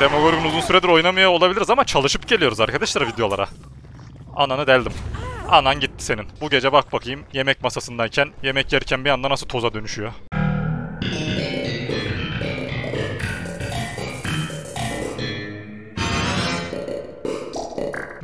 Demogorgon uzun süredir oynamıyor olabiliriz ama çalışıp geliyoruz arkadaşlar videolara. Ananı deldim. Anan gitti senin. Bu gece bak bakayım yemek masasındayken, yemek yerken bir anda nasıl toza dönüşüyor.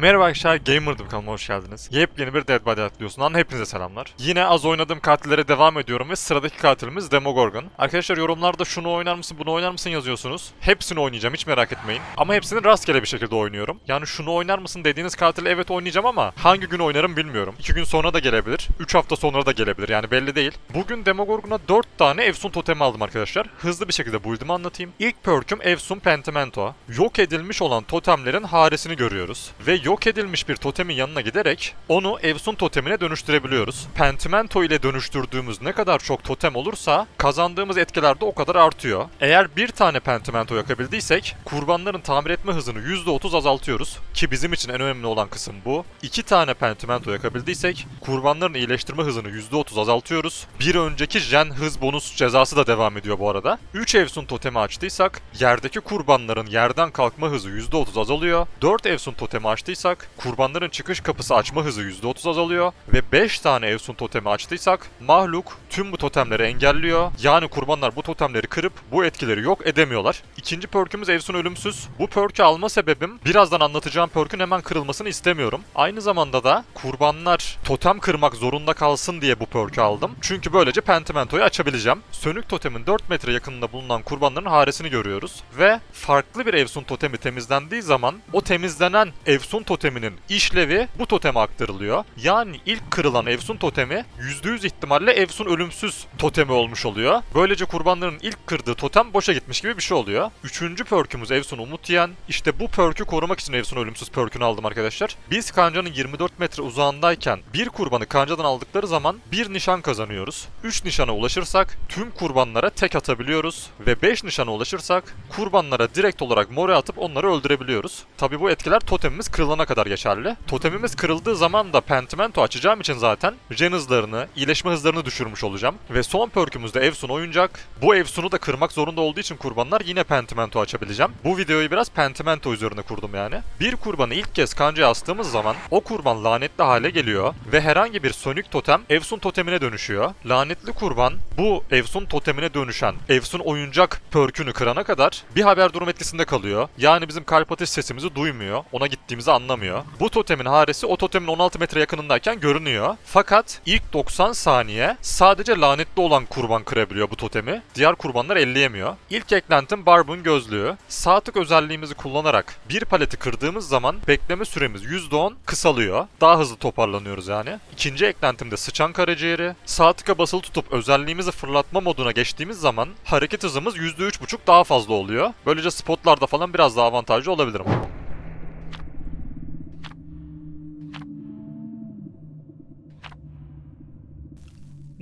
Merhaba arkadaşlar Gamer'dım kanalıma hoş geldiniz. Yepyeni bir Dead by Daylight videosundan hepinize selamlar. Yine az oynadığım katillere devam ediyorum ve sıradaki katilimiz Demogorgon. Arkadaşlar yorumlarda şunu oynar mısın bunu oynar mısın yazıyorsunuz. Hepsini oynayacağım hiç merak etmeyin. Ama hepsini rastgele bir şekilde oynuyorum. Yani şunu oynar mısın dediğiniz katili evet oynayacağım ama hangi gün oynarım bilmiyorum. 2 gün sonra da gelebilir. 3 hafta sonra da gelebilir yani belli değil. Bugün Demogorgon'a 4 tane Efsun totemi aldım arkadaşlar. Hızlı bir şekilde build'imi anlatayım. İlk perk'üm Efsun Pentimento. Yok edilmiş olan totemlerin haresini görüyoruz. Ve yok edilmiş bir totemin yanına giderek onu Evsun totemine dönüştürebiliyoruz. Pentimento ile dönüştürdüğümüz ne kadar çok totem olursa kazandığımız etkiler de o kadar artıyor. Eğer bir tane Pentimento yakabildiysek kurbanların tamir etme hızını %30 azaltıyoruz. Ki bizim için en önemli olan kısım bu. İki tane Pentimento yakabildiysek kurbanların iyileştirme hızını %30 azaltıyoruz. Bir önceki Gen hız bonus cezası da devam ediyor bu arada. 3 Evsun totemi açtıysak yerdeki kurbanların yerden kalkma hızı %30 azalıyor. 4 Evsun totemi açtıysak kurbanların çıkış kapısı açma hızı %30 azalıyor ve 5 tane Evsun totemi açtıysak mahluk tüm bu totemleri engelliyor. Yani kurbanlar bu totemleri kırıp bu etkileri yok edemiyorlar. İkinci perkümüz Evsun ölümsüz. Bu perkü alma sebebim birazdan anlatacağım perkün hemen kırılmasını istemiyorum. Aynı zamanda da kurbanlar totem kırmak zorunda kalsın diye bu perkü aldım. Çünkü böylece Pentimento'yu açabileceğim. Sönük totemin 4 metre yakınında bulunan kurbanların haresini görüyoruz. Ve farklı bir Evsun totemi temizlendiği zaman o temizlenen Evsun toteminin işlevi bu toteme aktarılıyor. Yani ilk kırılan Evsun totemi %100 ihtimalle Evsun ölümsüz totemi olmuş oluyor. Böylece kurbanların ilk kırdığı totem boşa gitmiş gibi bir şey oluyor. Üçüncü perkümüz Evsun Umut Yiyen. İşte bu perkü korumak için Evsun ölümsüz perkünü aldım arkadaşlar. Biz kancanın 24 metre uzağındayken bir kurbanı kancadan aldıkları zaman bir nişan kazanıyoruz. 3 nişana ulaşırsak tüm kurbanlara tek atabiliyoruz. Ve 5 nişana ulaşırsak kurbanlara direkt olarak more atıp onları öldürebiliyoruz. Tabi bu etkiler totemimiz kırılana kadar geçerli. Totemimiz kırıldığı zaman da Pentimento açacağım için zaten gen hızlarını, iyileşme hızlarını düşürmüş olacağım. Ve son perkümüzde Evsun oyuncak. Bu Evsun'u da kırmak zorunda olduğu için kurbanlar yine Pentimento açabileceğim. Bu videoyu biraz Pentimento üzerine kurdum yani. Bir kurbanı ilk kez kancaya astığımız zaman o kurban lanetli hale geliyor ve herhangi bir sönük totem Evsun totemine dönüşüyor. Lanetli kurban bu Evsun totemine dönüşen Evsun oyuncak perkünü kırana kadar bir haber durum etkisinde kalıyor. Yani bizim kalp atış sesimizi duymuyor. Ona gittiğimizi anlamıyor. Bu totemin haresi o totemin 16 metre yakınındayken görünüyor. Fakat ilk 90 saniye sadece lanetli olan kurban kırabiliyor bu totemi. Diğer kurbanlar elleyemiyor. İlk eklentim Barbun gözlüğü. Sağ özelliğimizi kullanarak bir paleti kırdığımız zaman bekleme süremiz %10 kısalıyor. Daha hızlı toparlanıyoruz yani. İkinci eklentimde sıçan karaciğeri. Sağ basılı tutup özelliğimizi fırlatma moduna geçtiğimiz zaman hareket hızımız %3.5 daha fazla oluyor. Böylece spotlarda falan biraz daha avantajlı olabilirim.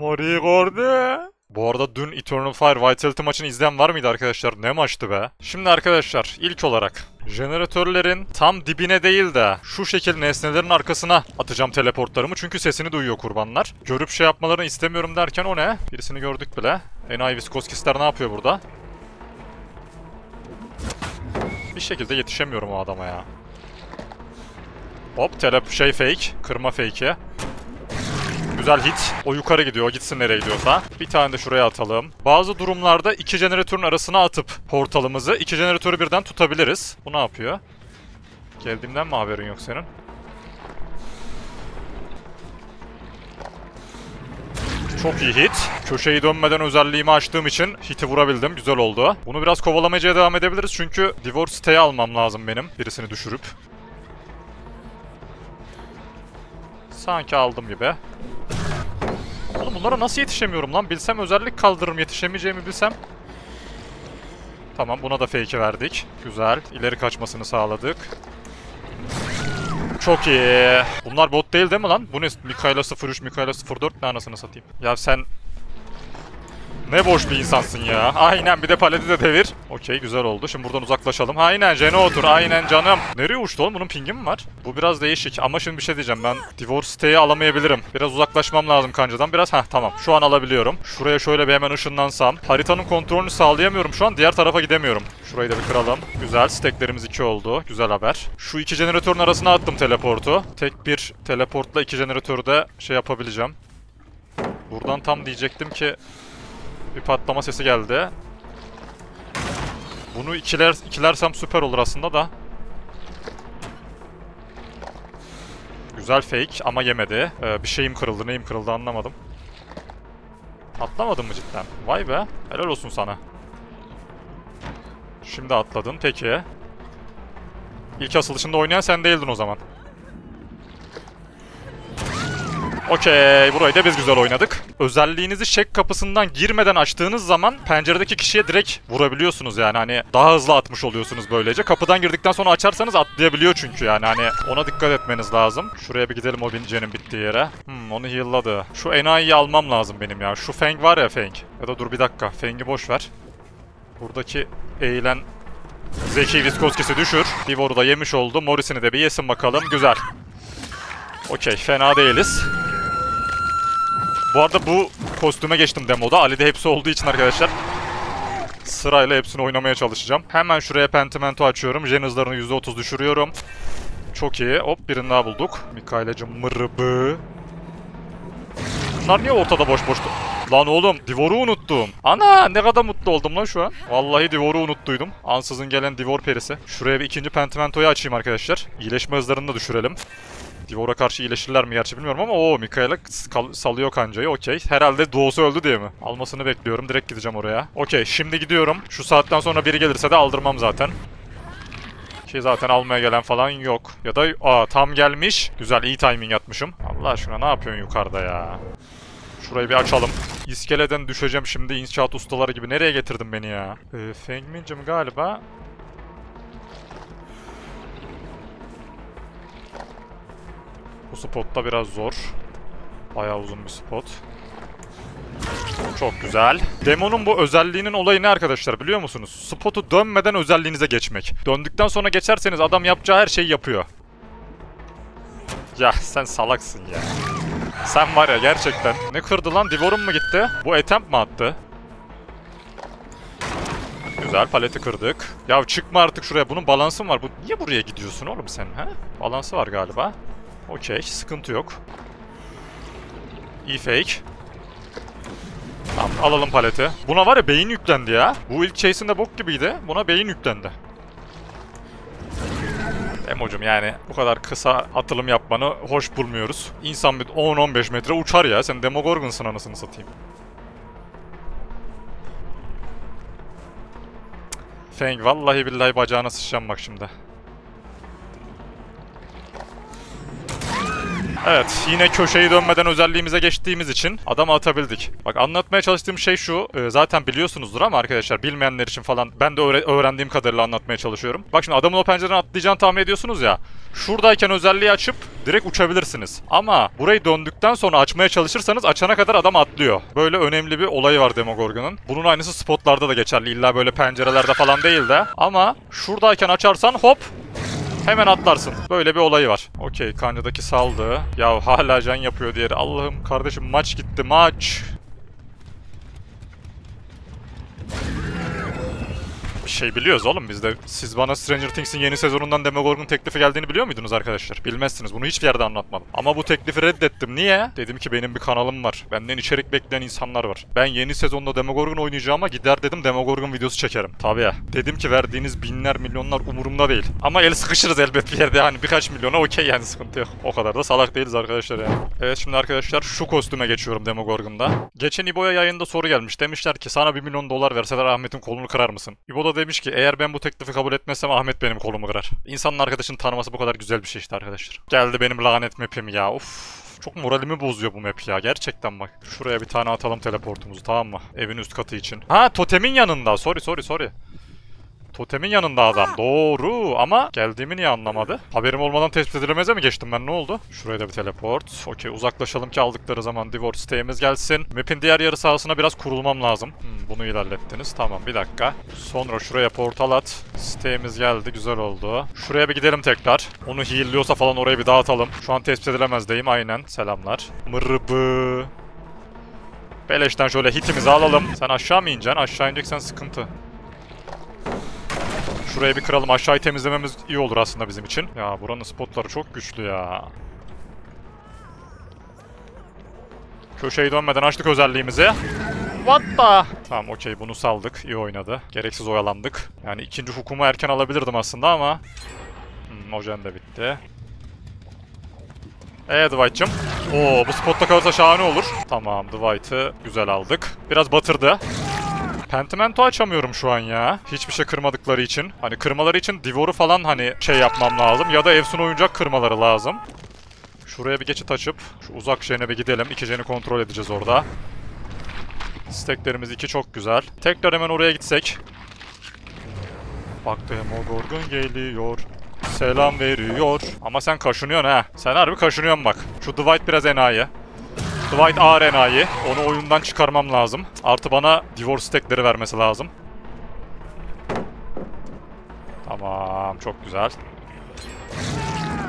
Mori Gordy. Bu arada dün Eternal Fire Vitality maçını izleyen var mıydı arkadaşlar? Ne maçtı be? Şimdi arkadaşlar ilk olarak jeneratörlerin tam dibine değil de şu şekil nesnelerin arkasına atacağım teleportlarımı çünkü sesini duyuyor kurbanlar. Görüp şey yapmalarını istemiyorum derken o ne? Birisini gördük bile. Enayi Viskoskisler ne yapıyor burada? Bir şekilde yetişemiyorum o adama ya. Hop telep şey fake. Kırma fake'i. Güzel hit. O yukarı gidiyor. Gitsin nereye gidiyorsa. Bir tane de şuraya atalım. Bazı durumlarda iki jeneratörün arasına atıp portalımızı iki jeneratörü birden tutabiliriz. Bu ne yapıyor? Geldiğimden mi haberin yok senin? Çok iyi hit. Köşeyi dönmeden özelliğimi açtığım için hiti vurabildim. Güzel oldu. Bunu biraz kovalamacaya devam edebiliriz çünkü Divorce Stay'i almam lazım benim. Birisini düşürüp. Sanki aldım gibi. Oğlum bunlara nasıl yetişemiyorum lan? Bilsem özellik kaldırırım. Yetişemeyeceğimi bilsem. Tamam buna da fake'i verdik. Güzel. İleri kaçmasını sağladık. Çok iyi. Bunlar bot değil değil mi lan? Bu ne? Mikaela 03, Mikaela 04 ne anasını satayım. Ya sen... Ne boş bir insansın ya. Aynen bir de paleti de devir. Okey güzel oldu. Şimdi buradan uzaklaşalım. Aynen Jene otur. Aynen canım. Nereye uçtu oğlum? Bunun pingi mi var? Bu biraz değişik. Ama şimdi bir şey diyeceğim. Ben Divorce siteyi alamayabilirim. Biraz uzaklaşmam lazım kancadan. Biraz heh tamam. Şu an alabiliyorum. Şuraya şöyle bir hemen ışınlansam. Haritanın kontrolünü sağlayamıyorum şu an. Diğer tarafa gidemiyorum. Şurayı da bir kıralım. Güzel. Steklerimiz 2 oldu. Güzel haber. Şu iki jeneratörün arasına attım teleportu. Tek bir teleportla iki jeneratörü de şey yapabileceğim. Buradan tam diyecektim ki bir patlama sesi geldi. Bunu ikiler ikilersem süper olur aslında da. Güzel fake ama yemedi. Ee, bir şeyim kırıldı. Neyim kırıldı anlamadım. Atlamadın mı cidden? Vay be. Helal olsun sana. Şimdi atladın. Peki. İlk asılışında oynayan sen değildin o zaman. Okey, burayı da biz güzel oynadık. Özelliğinizi şek kapısından girmeden açtığınız zaman penceredeki kişiye direkt vurabiliyorsunuz yani hani daha hızlı atmış oluyorsunuz böylece. Kapıdan girdikten sonra açarsanız atlayabiliyor çünkü yani hani ona dikkat etmeniz lazım. Şuraya bir gidelim o bincenin bittiği yere. Hmm, onu heal'ladı. Şu enayiyi almam lazım benim ya. Şu Feng var ya Feng. Ya da dur bir dakika. Feng'i boş ver. Buradaki eğilen Zeki Viskoskis'i düşür. Divor'u da yemiş oldu. Morris'ini de bir yesin bakalım. Güzel. Okey fena değiliz. Bu arada bu kostüme geçtim demoda. Ali'de hepsi olduğu için arkadaşlar. Sırayla hepsini oynamaya çalışacağım. Hemen şuraya Pentimento açıyorum. Jen hızlarını %30 düşürüyorum. Çok iyi. Hop birini daha bulduk. Mikail'cim mırıbı. Bunlar niye ortada boş boş... Lan oğlum Divor'u unuttum. Ana ne kadar mutlu oldum lan şu an. Vallahi Divor'u unuttuydum. Ansızın gelen Divor perisi. Şuraya bir ikinci Pentimento'yu açayım arkadaşlar. İyileşme hızlarını da düşürelim. Divor'a karşı iyileşirler mi gerçi bilmiyorum ama o Mikaela salıyor kancayı okey. Herhalde doğusu öldü diye mi? Almasını bekliyorum direkt gideceğim oraya. Okey şimdi gidiyorum. Şu saatten sonra biri gelirse de aldırmam zaten. Ki zaten almaya gelen falan yok. Ya da aa tam gelmiş. Güzel iyi timing atmışım. Allah aşkına ne yapıyorsun yukarıda ya? Şurayı bir açalım. İskeleden düşeceğim şimdi inşaat ustaları gibi. Nereye getirdin beni ya? Ee, Fengmin'cim galiba Bu spotta biraz zor. Bayağı uzun bir spot. Çok güzel. Demon'un bu özelliğinin olayı ne arkadaşlar biliyor musunuz? Spotu dönmeden özelliğinize geçmek. Döndükten sonra geçerseniz adam yapacağı her şeyi yapıyor. Ya sen salaksın ya. Sen var ya gerçekten. Ne kırdı lan? Divor'un mu gitti? Bu attempt mi attı? Güzel paleti kırdık. Ya çıkma artık şuraya. Bunun balansı var? Bu niye buraya gidiyorsun oğlum sen ha? Balansı var galiba. Okey, sıkıntı yok. İyi fake. Tamam, alalım paleti. Buna var ya beyin yüklendi ya. Bu ilk chase'inde bok gibiydi. Buna beyin yüklendi. Emocum yani bu kadar kısa atılım yapmanı hoş bulmuyoruz. İnsan bir 10-15 metre uçar ya. Sen Demogorgon'sın anasını satayım. Feng vallahi billahi bacağına sıçacağım bak şimdi. Evet yine köşeyi dönmeden özelliğimize geçtiğimiz için adamı atabildik. Bak anlatmaya çalıştığım şey şu. E, zaten biliyorsunuzdur ama arkadaşlar bilmeyenler için falan ben de öğre öğrendiğim kadarıyla anlatmaya çalışıyorum. Bak şimdi adamın o pencereden atlayacağını tahmin ediyorsunuz ya. Şuradayken özelliği açıp direkt uçabilirsiniz. Ama burayı döndükten sonra açmaya çalışırsanız açana kadar adam atlıyor. Böyle önemli bir olayı var Demogorgon'un. Bunun aynısı spotlarda da geçerli. İlla böyle pencerelerde falan değil de. Ama şuradayken açarsan hop Hemen atlarsın. Böyle bir olayı var. Okey Kanya'daki saldı. Ya hala can yapıyor diğeri. Allah'ım kardeşim maç gitti maç. Şey biliyoruz oğlum biz de. Siz bana Stranger Things'in yeni sezonundan Demogorgon teklifi geldiğini biliyor muydunuz arkadaşlar? Bilmezsiniz. Bunu hiçbir yerde anlatmadım. Ama bu teklifi reddettim. Niye? Dedim ki benim bir kanalım var. Benden içerik bekleyen insanlar var. Ben yeni sezonda Demogorgon oynayacağıma gider dedim Demogorgon videosu çekerim. Tabii ya. Dedim ki verdiğiniz binler milyonlar umurumda değil. Ama el sıkışırız elbet bir yerde. Hani birkaç milyona okey yani sıkıntı yok. O kadar da salak değiliz arkadaşlar yani. Evet şimdi arkadaşlar şu kostüme geçiyorum Demogorgon'da. Geçen İbo'ya yayında soru gelmiş. Demişler ki sana 1 milyon dolar verseler Ahmet'in kolunu kırar mısın? İbo da demiş ki eğer ben bu teklifi kabul etmezsem Ahmet benim kolumu kırar. İnsanın arkadaşını tanıması bu kadar güzel bir şey işte arkadaşlar. Geldi benim lanet map'im ya. Uf. Çok moralimi bozuyor bu map ya. Gerçekten bak. Şuraya bir tane atalım teleportumuzu tamam mı? Evin üst katı için. Ha totemin yanında. Sorry sorry sorry. Totemin yanında adam. Doğru ama geldiğimi niye anlamadı? Haberim olmadan tespit edilemeze mi geçtim ben ne oldu? Şuraya da bir teleport. Okey uzaklaşalım ki aldıkları zaman divorce sitemiz gelsin. Map'in diğer yarı sahasına biraz kurulmam lazım. Hmm, bunu ilerlettiniz. Tamam bir dakika. Sonra şuraya portal at. Sitemiz geldi güzel oldu. Şuraya bir gidelim tekrar. Onu heal'liyorsa falan oraya bir dağıtalım. Şu an tespit edilemez deyim aynen. Selamlar. Mırıbı. Beleşten şöyle hitimizi alalım. Sen aşağı mı ineceksin? Aşağı ineceksen sıkıntı. Şurayı bir kıralım. Aşağıyı temizlememiz iyi olur aslında bizim için. Ya buranın spotları çok güçlü ya. Köşeyi dönmeden açtık özelliğimizi. What the? Tamam okey bunu saldık. İyi oynadı. Gereksiz oyalandık. Yani ikinci hukumu erken alabilirdim aslında ama. Hmm, ojen de bitti. Eee Dwight'cım. Oo bu spotta kalırsa şahane olur. Tamam Dwight'ı güzel aldık. Biraz batırdı. Pentimento açamıyorum şu an ya. Hiçbir şey kırmadıkları için. Hani kırmaları için Divor'u falan hani şey yapmam lazım. Ya da Efsun oyuncak kırmaları lazım. Şuraya bir geçit açıp şu uzak jene bir gidelim. İki jeni kontrol edeceğiz orada. Steklerimiz iki çok güzel. Tekrar hemen oraya gitsek. Bak Demogorgon geliyor. Selam veriyor. Ama sen kaşınıyorsun ha. Sen harbi kaşınıyorsun bak. Şu Dwight biraz enayi. Dwight ağır enayi. Onu oyundan çıkarmam lazım. Artı bana divorce stekleri vermesi lazım. Tamam çok güzel.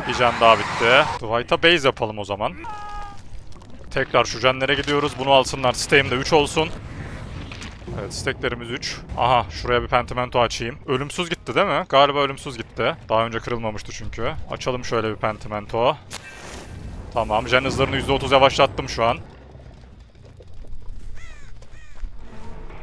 Bir can daha bitti. Dwight'a base yapalım o zaman. Tekrar şu canlere gidiyoruz. Bunu alsınlar. Siteğimde 3 olsun. Evet steklerimiz 3. Aha şuraya bir pentimento açayım. Ölümsüz gitti değil mi? Galiba ölümsüz gitti. Daha önce kırılmamıştı çünkü. Açalım şöyle bir pentimento. Tamam jen hızlarını %30 yavaşlattım şu an.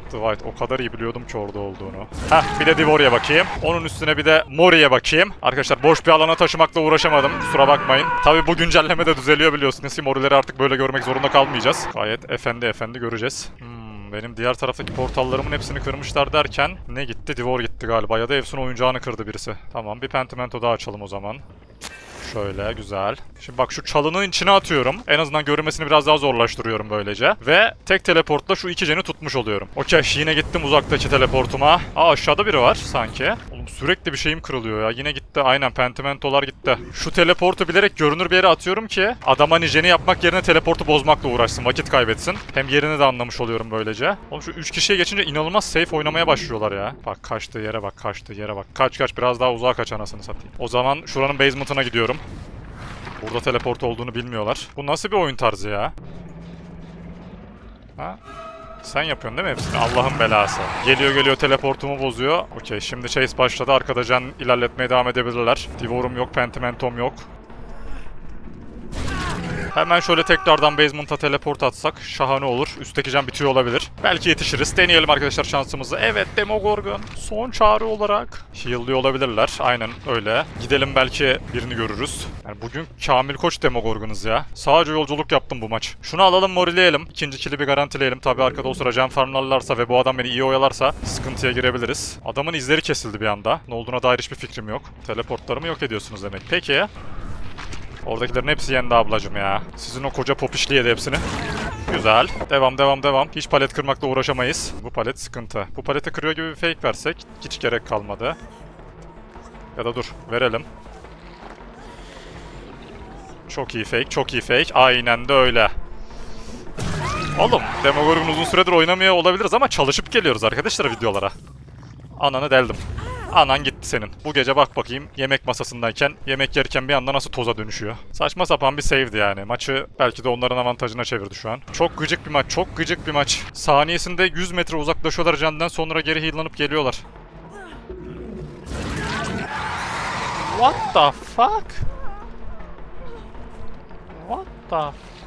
Dwight o kadar iyi biliyordum ki orada olduğunu. Heh bir de Divor'ya bakayım. Onun üstüne bir de Mori'ye bakayım. Arkadaşlar boş bir alana taşımakla uğraşamadım. Kusura bakmayın. Tabi bu güncelleme de düzeliyor biliyorsunuz ki Mori'leri artık böyle görmek zorunda kalmayacağız. Gayet efendi efendi göreceğiz. Hmm, benim diğer taraftaki portallarımın hepsini kırmışlar derken ne gitti? Divor gitti galiba ya da Efsun oyuncağını kırdı birisi. Tamam bir Pentimento daha açalım o zaman. Şöyle güzel. Şimdi bak şu çalının içine atıyorum. En azından görünmesini biraz daha zorlaştırıyorum böylece. Ve tek teleportla şu iki jeni tutmuş oluyorum. Okey yine gittim uzaktaki teleportuma. Aa aşağıda biri var sanki. Sürekli bir şeyim kırılıyor ya. Yine gitti. Aynen pentimentolar gitti. Şu teleportu bilerek görünür bir yere atıyorum ki adam hani jeni yapmak yerine teleportu bozmakla uğraşsın. Vakit kaybetsin. Hem yerini de anlamış oluyorum böylece. Oğlum şu 3 kişiye geçince inanılmaz safe oynamaya başlıyorlar ya. Bak kaçtığı yere bak kaçtığı yere bak. Kaç kaç biraz daha uzağa kaç anasını satayım. O zaman şuranın basement'ına gidiyorum. Burada teleport olduğunu bilmiyorlar. Bu nasıl bir oyun tarzı ya? Ha? Sen yapıyorsun değil mi hepsini? Allah'ın belası. Geliyor geliyor teleportumu bozuyor. Okey şimdi chase başladı. Arkada can ilerletmeye devam edebilirler. Divor'um yok, Pentimentom yok. Hemen şöyle tekrardan basement'a teleport atsak şahane olur. Üstteki can bitiyor olabilir. Belki yetişiriz. Deneyelim arkadaşlar şansımızı. Evet Demogorgon. Son çağrı olarak. Heal'lıyor olabilirler. Aynen öyle. Gidelim belki birini görürüz. Yani bugün Kamil Koç Demogorgon'uz ya. Sadece yolculuk yaptım bu maç. Şunu alalım morileyelim. İkinci kili bir garantileyelim. Tabi arkada o sıra can farmlarlarsa ve bu adam beni iyi oyalarsa sıkıntıya girebiliriz. Adamın izleri kesildi bir anda. Ne olduğuna dair hiçbir fikrim yok. Teleportlarımı yok ediyorsunuz demek. Peki. Oradakilerin hepsi yendi ablacım ya. Sizin o koca popişli yedi hepsini. Güzel. Devam devam devam. Hiç palet kırmakla uğraşamayız. Bu palet sıkıntı. Bu paleti kırıyor gibi bir fake versek hiç gerek kalmadı. Ya da dur verelim. Çok iyi fake, çok iyi fake. Aynen de öyle. Oğlum, Demogorgon uzun süredir oynamıyor olabiliriz ama çalışıp geliyoruz arkadaşlar videolara. Ananı deldim. Anan gitti senin. Bu gece bak bakayım yemek masasındayken, yemek yerken bir anda nasıl toza dönüşüyor. Saçma sapan bir save'di yani. Maçı belki de onların avantajına çevirdi şu an. Çok gıcık bir maç, çok gıcık bir maç. Saniyesinde 100 metre uzaklaşıyorlar candan sonra geri heal'lanıp geliyorlar. What the fuck? What the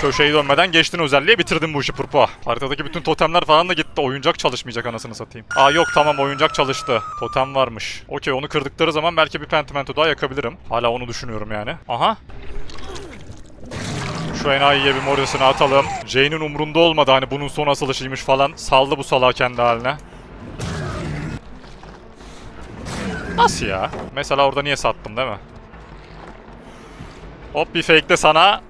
Köşeyi dönmeden geçtin özelliğe bitirdin bu işi purpa. Haritadaki bütün totemler falan da gitti. Oyuncak çalışmayacak anasını satayım. Aa yok tamam oyuncak çalıştı. Totem varmış. Okey onu kırdıkları zaman belki bir pentimento daha yakabilirim. Hala onu düşünüyorum yani. Aha. Şu enayiye bir morisini atalım. Jane'in umrunda olmadı hani bunun son asılışıymış falan. Saldı bu salağı kendi haline. Nasıl ya? Mesela orada niye sattım değil mi? Hop bir fake de sana.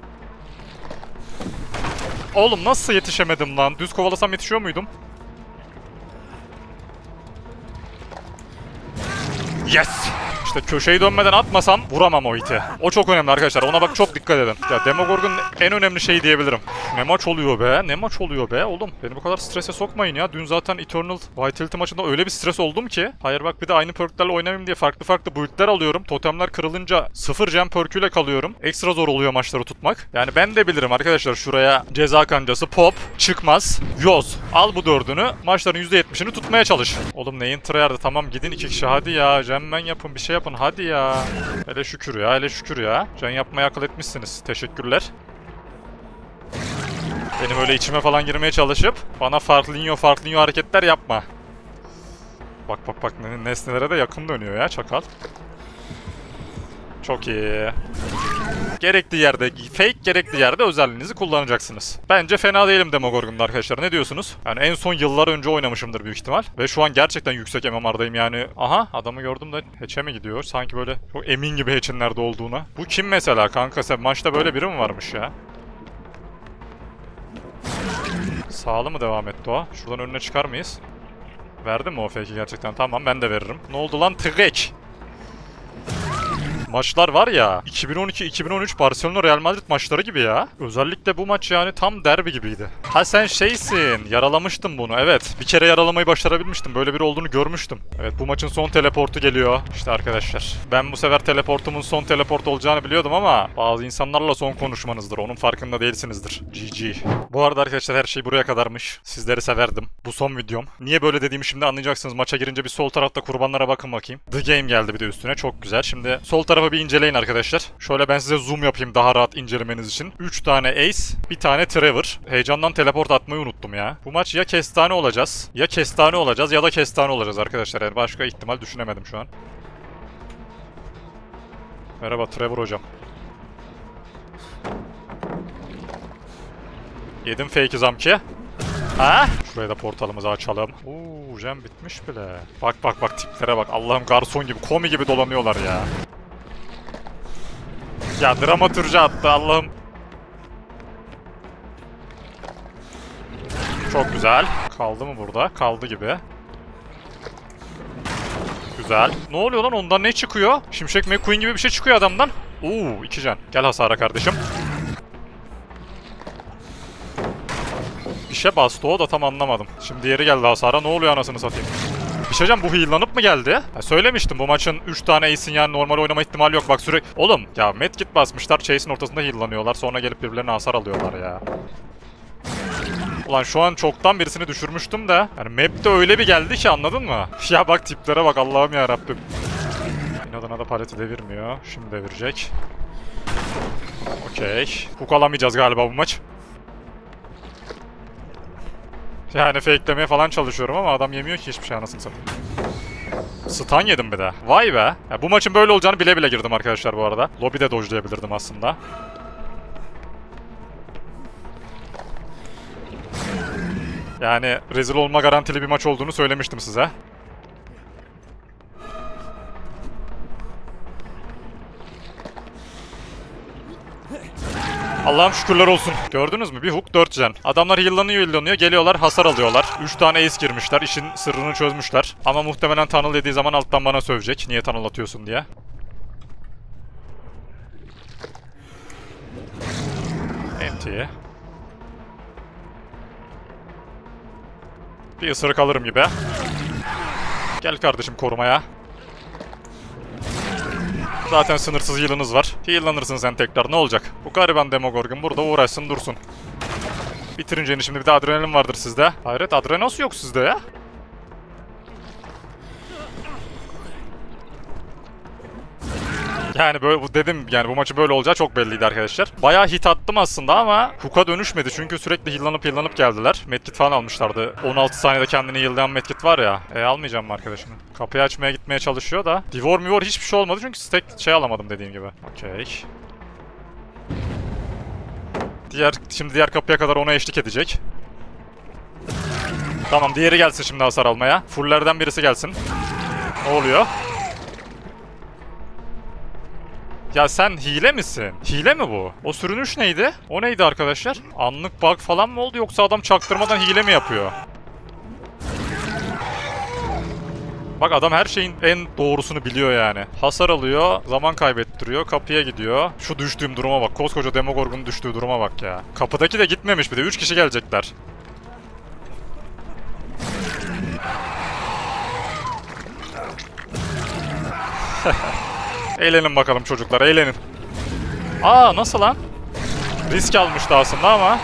Oğlum nasıl yetişemedim lan? Düz kovalasam yetişiyor muydum? Yes! İşte köşeyi dönmeden atmasam vuramam o iti. O çok önemli arkadaşlar. Ona bak çok dikkat edin. Ya Demogorgon en önemli şey diyebilirim. Ne maç oluyor be? Ne maç oluyor be? Oğlum beni bu kadar strese sokmayın ya. Dün zaten Eternal Vitality maçında öyle bir stres oldum ki. Hayır bak bir de aynı perklerle oynamayayım diye farklı farklı build'ler alıyorum. Totemler kırılınca sıfır gem perküyle kalıyorum. Ekstra zor oluyor maçları tutmak. Yani ben de bilirim arkadaşlar şuraya ceza kancası, pop, çıkmaz, yoz. Al bu dördünü. Maçların %70'ini tutmaya çalış. Oğlum neyin tryhard'ı? Tamam gidin iki kişi hadi ya. Gemmen yapın bir şey yapın hadi ya. Hele şükür ya hele şükür ya. Can yapmaya akıl etmişsiniz. Teşekkürler. Benim öyle içime falan girmeye çalışıp bana farklı farklı hareketler yapma. Bak bak bak ne- nesnelere de yakın dönüyor ya çakal. Çok iyi. Gerekli yerde, fake gerekli yerde özelliğinizi kullanacaksınız. Bence fena değilim Demogorgon'da arkadaşlar. Ne diyorsunuz? Yani en son yıllar önce oynamışımdır büyük ihtimal. Ve şu an gerçekten yüksek MMR'dayım yani. Aha adamı gördüm de hatch'e mi gidiyor? Sanki böyle çok emin gibi hatch'in nerede olduğuna. Bu kim mesela kanka sen maçta böyle biri mi varmış ya? Sağlı mı devam etti o? Şuradan önüne çıkar mıyız? Verdi mi o fake'i gerçekten? Tamam ben de veririm. Ne oldu lan? Trek! Maçlar var ya 2012-2013 Barcelona Real Madrid maçları gibi ya. Özellikle bu maç yani tam derbi gibiydi. Ha sen şeysin yaralamıştım bunu evet. Bir kere yaralamayı başarabilmiştim. Böyle biri olduğunu görmüştüm. Evet bu maçın son teleportu geliyor. İşte arkadaşlar ben bu sefer teleportumun son teleport olacağını biliyordum ama bazı insanlarla son konuşmanızdır. Onun farkında değilsinizdir. GG. Bu arada arkadaşlar her şey buraya kadarmış. Sizleri severdim. Bu son videom. Niye böyle dediğimi şimdi anlayacaksınız. Maça girince bir sol tarafta kurbanlara bakın bakayım. The Game geldi bir de üstüne. Çok güzel. Şimdi sol tarafa bir inceleyin arkadaşlar. Şöyle ben size zoom yapayım daha rahat incelemeniz için. 3 tane Ace, bir tane Trevor. Heyecandan teleport atmayı unuttum ya. Bu maç ya kestane olacağız, ya kestane olacağız ya da kestane olacağız arkadaşlar. Yani başka ihtimal düşünemedim şu an. Merhaba Trevor hocam. Yedim fake zamki. Ha? Şuraya da portalımızı açalım. Oo, jam bitmiş bile. Bak bak bak tiplere bak. Allah'ım garson gibi, komi gibi dolanıyorlar ya. Ya dramaturji attı Allah'ım. Çok güzel. Kaldı mı burada? Kaldı gibi. Güzel. Ne oluyor lan? Ondan ne çıkıyor? Şimşek McQueen gibi bir şey çıkıyor adamdan. Oo, iki can. Gel hasara kardeşim. Bir şey bastı o da tam anlamadım. Şimdi yeri geldi hasara. Ne oluyor anasını satayım? Bir şey diyeceğim, bu heal'lanıp mı geldi? Ya söylemiştim bu maçın 3 tane ace'in yani normal oynama ihtimali yok. Bak sürekli... Oğlum ya medkit basmışlar. Chase'in ortasında heal'lanıyorlar. Sonra gelip birbirlerine hasar alıyorlar ya. Ulan şu an çoktan birisini düşürmüştüm de. Yani map'te öyle bir geldi ki anladın mı? Ya bak tiplere bak Allah'ım ya Rabbim. İnadına da paleti devirmiyor. Şimdi devirecek. Okey. Hook alamayacağız galiba bu maç. Yani fake'lemeye falan çalışıyorum ama adam yemiyor ki hiçbir şey anasını satayım. Stun yedim bir de. Vay be. Ya bu maçın böyle olacağını bile bile girdim arkadaşlar bu arada. Lobby'de dojlayabilirdim aslında. Yani rezil olma garantili bir maç olduğunu söylemiştim size. Allah'ım şükürler olsun. Gördünüz mü? Bir hook 4 can. Adamlar heal'lanıyor heal'lanıyor. Geliyorlar hasar alıyorlar. 3 tane ace girmişler. İşin sırrını çözmüşler. Ama muhtemelen tunnel dediği zaman alttan bana sövecek. Niye tunnel atıyorsun diye. Enti. Bir ısırık alırım gibi. Gel kardeşim korumaya. Zaten sınırsız heal'ınız var. Heal'lanırsın sen tekrar ne olacak? Bu gariban Demogorgon burada uğraşsın dursun. Bitirince şimdi bir de adrenalin vardır sizde. Hayret adrenos yok sizde ya. Yani böyle bu dedim yani bu maçı böyle olacağı çok belliydi arkadaşlar. Bayağı hit attım aslında ama hook'a dönüşmedi çünkü sürekli heal'lanıp heal'lanıp geldiler. Medkit falan almışlardı. 16 saniyede kendini heal'layan medkit var ya. E almayacağım mı arkadaşını? Kapıyı açmaya gitmeye çalışıyor da. Divor mivor hiçbir şey olmadı çünkü stack şey alamadım dediğim gibi. Okey. Diğer, şimdi diğer kapıya kadar ona eşlik edecek. Tamam diğeri gelsin şimdi hasar almaya. Fulllerden birisi gelsin. Ne oluyor? Ya sen hile misin? Hile mi bu? O sürünüş neydi? O neydi arkadaşlar? Anlık bug falan mı oldu yoksa adam çaktırmadan hile mi yapıyor? Bak adam her şeyin en doğrusunu biliyor yani. Hasar alıyor, zaman kaybettiriyor, kapıya gidiyor. Şu düştüğüm duruma bak. Koskoca Demogorgon'un düştüğü duruma bak ya. Kapıdaki de gitmemiş bir de. 3 kişi gelecekler. eğlenin bakalım çocuklar, eğlenin. Aa nasıl lan? Risk almıştı aslında ama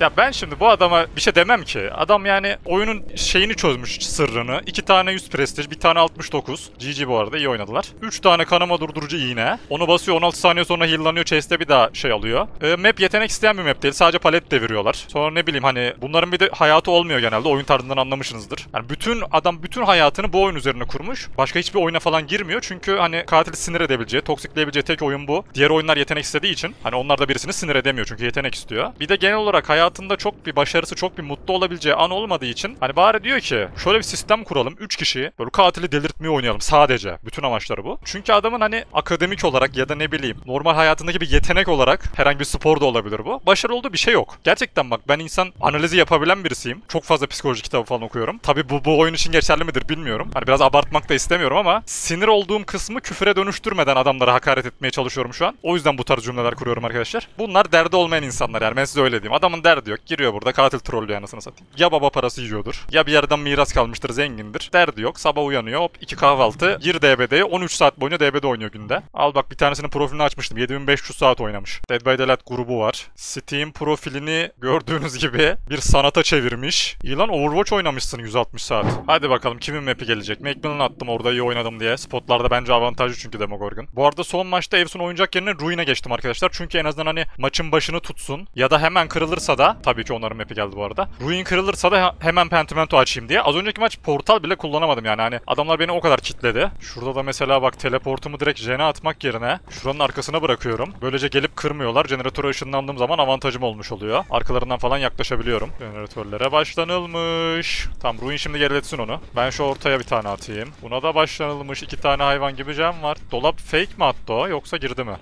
Ya ben şimdi bu adama bir şey demem ki. Adam yani oyunun şeyini çözmüş sırrını. İki tane 100 prestij, bir tane 69. GG bu arada iyi oynadılar. 3 tane kanama durdurucu iğne. Onu basıyor 16 saniye sonra heal'lanıyor. Chase'de bir daha şey alıyor. E, map yetenek isteyen bir map değil. Sadece palet deviriyorlar. Sonra ne bileyim hani bunların bir de hayatı olmuyor genelde. Oyun tarzından anlamışsınızdır. Yani bütün adam bütün hayatını bu oyun üzerine kurmuş. Başka hiçbir oyuna falan girmiyor. Çünkü hani katili sinir edebileceği, toksikleyebileceği tek oyun bu. Diğer oyunlar yetenek istediği için hani onlar da birisini sinir edemiyor çünkü yetenek istiyor. Bir de genel olarak hayatında çok bir başarısı, çok bir mutlu olabileceği an olmadığı için hani bari diyor ki şöyle bir sistem kuralım. 3 kişi böyle katili delirtmeyi oynayalım sadece. Bütün amaçları bu. Çünkü adamın hani akademik olarak ya da ne bileyim normal hayatındaki bir yetenek olarak herhangi bir spor da olabilir bu. Başarılı olduğu bir şey yok. Gerçekten bak ben insan analizi yapabilen birisiyim. Çok fazla psikoloji kitabı falan okuyorum. Tabi bu, bu oyun için geçerli midir bilmiyorum. Hani biraz abartmak da istemiyorum ama sinir olduğum kısmı küfüre dönüştürmeden adamlara hakaret etmeye çalışıyorum şu an. O yüzden bu tarz cümleler kuruyorum arkadaşlar. Bunlar derdi olmayan insanlar yani ben size öyle diyeyim. Adamın derdi yok. Giriyor burada katil trollüyor anasını satayım. Ya baba parası yiyordur. Ya bir yerden miras kalmıştır zengindir. Derdi yok. Sabah uyanıyor. Hop iki kahvaltı. Gir DBD'ye 13 saat boyunca DBD oynuyor günde. Al bak bir tanesinin profilini açmıştım. 7500 saat oynamış. Dead by Daylight grubu var. Steam profilini gördüğünüz gibi bir sanata çevirmiş. İyi lan Overwatch oynamışsın 160 saat. Hadi bakalım kimin map'i gelecek. Macmillan attım orada iyi oynadım diye. Spotlarda bence avantajlı çünkü Demogorgon. Bu arada son maçta Evsun oyuncak yerine Ruin'e geçtim arkadaşlar. Çünkü en azından hani maçın başını tutsun. Ya da hemen kırılırsa da tabii ki onların map'i geldi bu arada. Ruin kırılırsa da hemen Pentimento açayım diye. Az önceki maç portal bile kullanamadım yani. Hani adamlar beni o kadar kitledi. Şurada da mesela bak teleportumu direkt jene atmak yerine şuranın arkasına bırakıyorum. Böylece gelip kırmıyorlar. Jeneratöre ışınlandığım zaman avantajım olmuş oluyor. Arkalarından falan yaklaşabiliyorum. Jeneratörlere başlanılmış. Tamam Ruin şimdi geriletsin onu. Ben şu ortaya bir tane atayım. Buna da başlanılmış. iki tane hayvan gibi cam var. Dolap fake mi attı o yoksa girdi mi?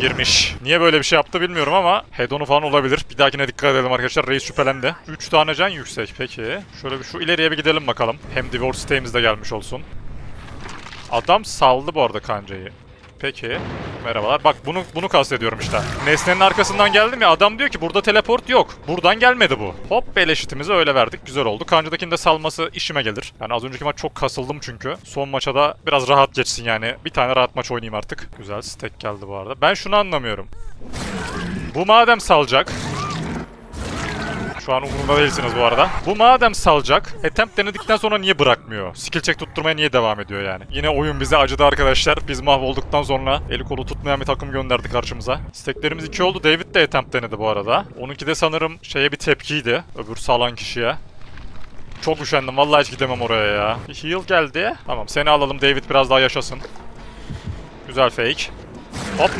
Girmiş. Niye böyle bir şey yaptı bilmiyorum ama hedonu falan olabilir. Bir dahakine dikkat edelim arkadaşlar. Reis şüphelendi. 3 tane can yüksek. Peki. Şöyle bir şu ileriye bir gidelim bakalım. Hem divorce sitemiz de gelmiş olsun. Adam saldı bu arada kancayı. Peki. Merhabalar. Bak bunu bunu kastediyorum işte. Nesnenin arkasından geldim ya adam diyor ki burada teleport yok. Buradan gelmedi bu. Hop beleşitimizi öyle verdik. Güzel oldu. Kancadakinin de salması işime gelir. Yani az önceki maç çok kasıldım çünkü. Son maça da biraz rahat geçsin yani. Bir tane rahat maç oynayayım artık. Güzel stack geldi bu arada. Ben şunu anlamıyorum. Bu madem salacak. Şu an umurumda değilsiniz bu arada. Bu madem salacak, attempt denedikten sonra niye bırakmıyor? Skill check tutturmaya niye devam ediyor yani? Yine oyun bize acıdı arkadaşlar. Biz mahvolduktan sonra eli kolu tutmayan bir takım gönderdi karşımıza. Steklerimiz 2 oldu. David de attempt denedi bu arada. Onunki de sanırım şeye bir tepkiydi. Öbür sağlan kişiye. Çok üşendim. Vallahi hiç gidemem oraya ya. Heal geldi. Tamam seni alalım. David biraz daha yaşasın. Güzel fake. Hop.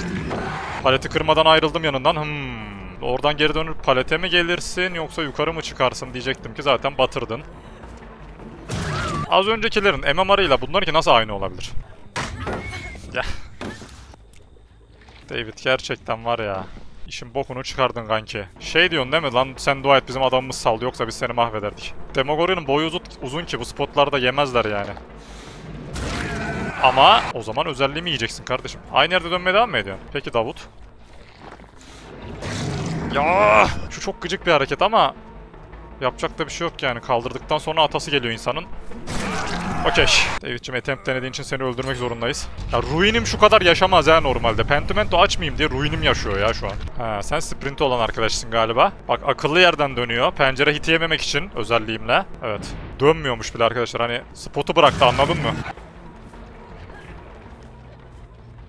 Paleti kırmadan ayrıldım yanından. Hmm. Oradan geri dönüp palete mi gelirsin yoksa yukarı mı çıkarsın diyecektim ki zaten batırdın. Az öncekilerin MMR ile bunlarınki nasıl aynı olabilir? David gerçekten var ya. İşin bokunu çıkardın kanki. Şey diyorsun değil mi lan sen dua et bizim adamımız saldı yoksa biz seni mahvederdik. Demogorgon'un boyu uzun, uzun ki bu spotlarda yemezler yani. Ama o zaman özelliğimi yiyeceksin kardeşim. Aynı yerde dönmeye devam mı ediyorsun? Peki Davut. Ya şu çok gıcık bir hareket ama yapacak da bir şey yok yani. Kaldırdıktan sonra atası geliyor insanın. Okey. David'cim attempt denediğin için seni öldürmek zorundayız. Ya Ruin'im şu kadar yaşamaz ya normalde. Pentimento açmayayım diye Ruin'im yaşıyor ya şu an. Ha sen sprint olan arkadaşsın galiba. Bak akıllı yerden dönüyor. Pencere hit yememek için özelliğimle. Evet. Dönmüyormuş bile arkadaşlar. Hani spotu bıraktı anladın mı?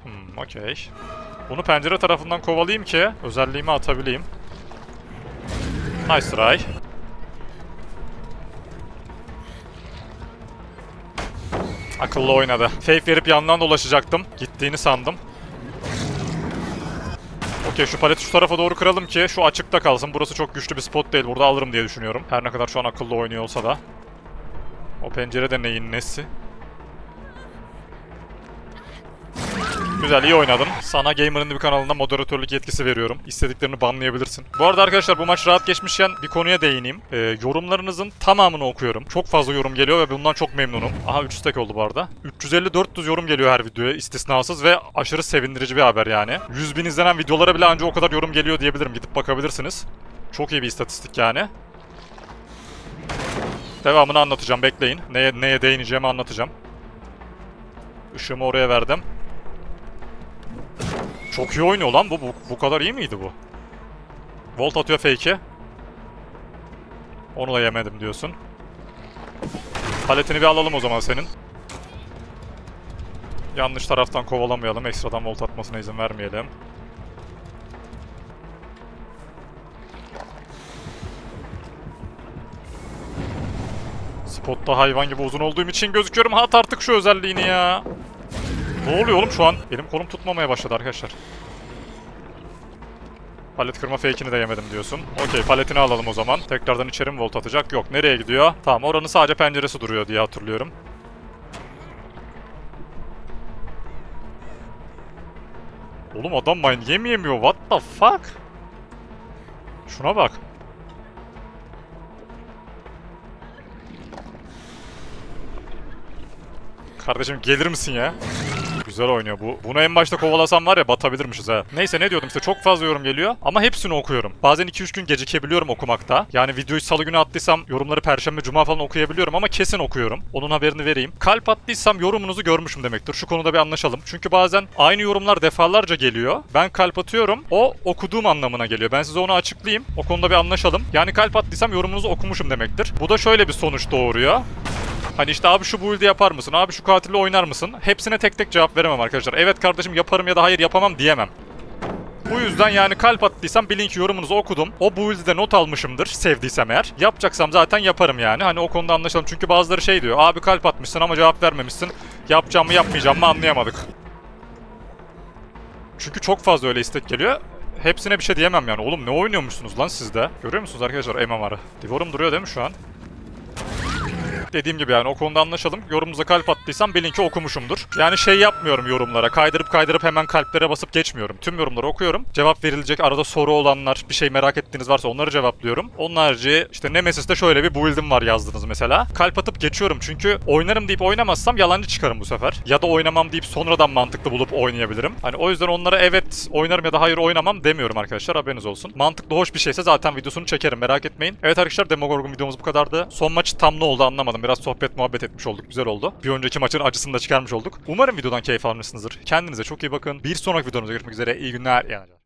Hmm okey. Bunu pencere tarafından kovalayayım ki özelliğimi atabileyim. Nice try. Akıllı oynadı. Fake verip yandan dolaşacaktım. Gittiğini sandım. Okey şu paleti şu tarafa doğru kıralım ki şu açıkta kalsın. Burası çok güçlü bir spot değil. Burada alırım diye düşünüyorum. Her ne kadar şu an akıllı oynuyor olsa da. O pencere de neyin nesi? Güzel iyi oynadın. Sana Gamer'ın bir kanalında moderatörlük yetkisi veriyorum. İstediklerini banlayabilirsin. Bu arada arkadaşlar bu maç rahat geçmişken bir konuya değineyim. Ee, yorumlarınızın tamamını okuyorum. Çok fazla yorum geliyor ve bundan çok memnunum. Aha 3 stack oldu bu arada. 350-400 yorum geliyor her videoya istisnasız ve aşırı sevindirici bir haber yani. 100 bin izlenen videolara bile anca o kadar yorum geliyor diyebilirim. Gidip bakabilirsiniz. Çok iyi bir istatistik yani. Devamını anlatacağım bekleyin. Neye, neye değineceğimi anlatacağım. Işığımı oraya verdim. Çok iyi oynuyor lan bu. Bu, bu kadar iyi miydi bu? Volt atıyor fake'i. Onu da yemedim diyorsun. Paletini bir alalım o zaman senin. Yanlış taraftan kovalamayalım. Ekstradan volt atmasına izin vermeyelim. Spotta hayvan gibi uzun olduğum için gözüküyorum. Hat artık şu özelliğini ya. Ne oluyor oğlum şu an? Benim kolum tutmamaya başladı arkadaşlar. Palet kırma fake'ini de yemedim diyorsun. Okey paletini alalım o zaman. Tekrardan içeri mi volt atacak? Yok. Nereye gidiyor? Tamam oranın sadece penceresi duruyor diye hatırlıyorum. Oğlum adam mine yemeyemiyor. What the fuck? Şuna bak. Kardeşim gelir misin ya? Güzel oynuyor bu. Bunu en başta kovalasam var ya batabilirmişiz ha. Neyse ne diyordum işte çok fazla yorum geliyor ama hepsini okuyorum. Bazen 2-3 gün gecikebiliyorum okumakta. Yani videoyu salı günü attıysam yorumları perşembe cuma falan okuyabiliyorum ama kesin okuyorum. Onun haberini vereyim. Kalp attıysam yorumunuzu görmüşüm demektir. Şu konuda bir anlaşalım. Çünkü bazen aynı yorumlar defalarca geliyor. Ben kalp atıyorum. O okuduğum anlamına geliyor. Ben size onu açıklayayım. O konuda bir anlaşalım. Yani kalp attıysam yorumunuzu okumuşum demektir. Bu da şöyle bir sonuç doğuruyor. Hani işte abi şu build'i yapar mısın? Abi şu katille oynar mısın? Hepsine tek tek cevap veremem arkadaşlar. Evet kardeşim yaparım ya da hayır yapamam diyemem. Bu yüzden yani kalp attıysam bilin ki yorumunuzu okudum. O build'i de not almışımdır sevdiysem eğer. Yapacaksam zaten yaparım yani. Hani o konuda anlaşalım. Çünkü bazıları şey diyor. Abi kalp atmışsın ama cevap vermemişsin. Yapacağım mı yapmayacağım mı anlayamadık. Çünkü çok fazla öyle istek geliyor. Hepsine bir şey diyemem yani. Oğlum ne oynuyormuşsunuz lan siz de? Görüyor musunuz arkadaşlar MMR'ı? Divorum duruyor değil mi şu an? Dediğim gibi yani o konuda anlaşalım. Yorumunuza kalp attıysam bilin ki okumuşumdur. Yani şey yapmıyorum yorumlara. Kaydırıp kaydırıp hemen kalplere basıp geçmiyorum. Tüm yorumları okuyorum. Cevap verilecek arada soru olanlar, bir şey merak ettiğiniz varsa onları cevaplıyorum. Onun harici işte Nemesis'te şöyle bir build'im var yazdınız mesela. Kalp atıp geçiyorum çünkü oynarım deyip oynamazsam yalancı çıkarım bu sefer. Ya da oynamam deyip sonradan mantıklı bulup oynayabilirim. Hani o yüzden onlara evet oynarım ya da hayır oynamam demiyorum arkadaşlar haberiniz olsun. Mantıklı hoş bir şeyse zaten videosunu çekerim merak etmeyin. Evet arkadaşlar Demogorgon videomuz bu kadardı. Son maç tam ne oldu anlamadım. Biraz sohbet muhabbet etmiş olduk. Güzel oldu. Bir önceki maçın acısını da çıkarmış olduk. Umarım videodan keyif almışsınızdır. Kendinize çok iyi bakın. Bir sonraki videomuzda görüşmek üzere. İyi günler. İyi geceler.